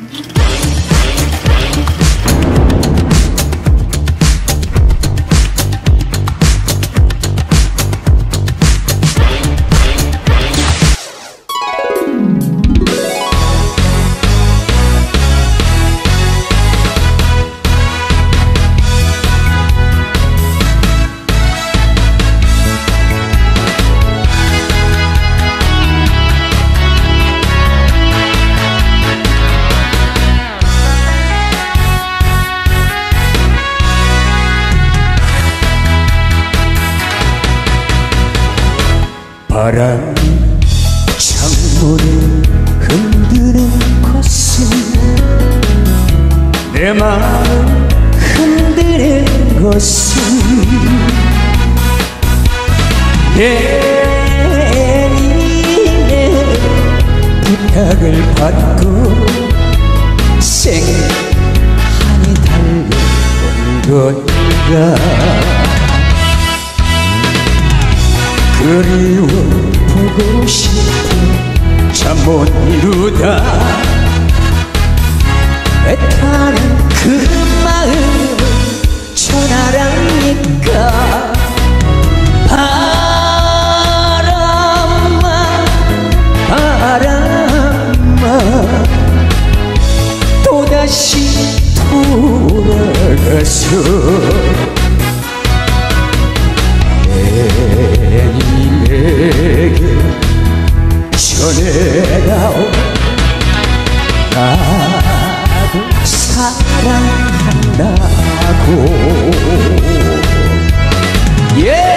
Yeah. 바람 창문을 흔드는 것은 내 마음 흔드는 것은 내님의 부탁을 받고 생한이 달려온 건가 그리워 보고 싶어 잠못 이루다. 애타는 그 마음 전하랍니까. 바람아 바람아. 또다시 돌아가서 사랑한다고 예!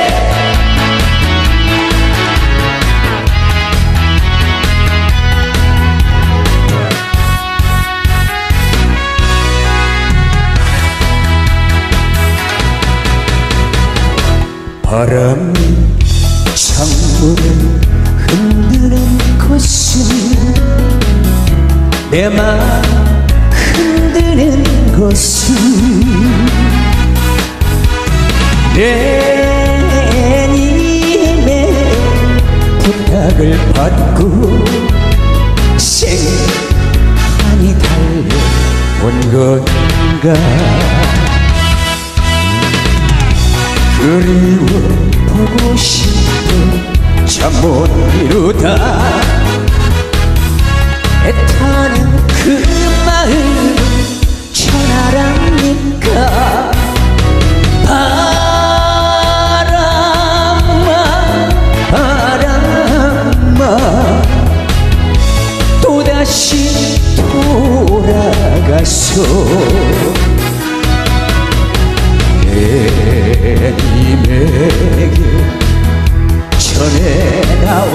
바람이 창문을 흔드는 것은 내 마음 흔드는 것은 내님의 부탁을 받고 생한이 달려온 건가? 그리워 보고 싶어 잠못 이루다 내님에게 전해다오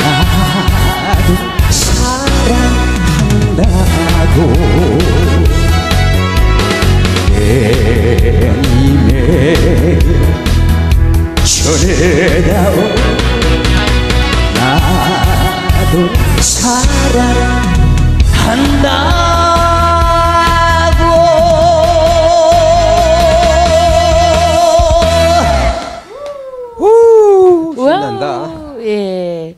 나도 사랑한다고. 내님에게 전해다오 나도 사랑한다 诶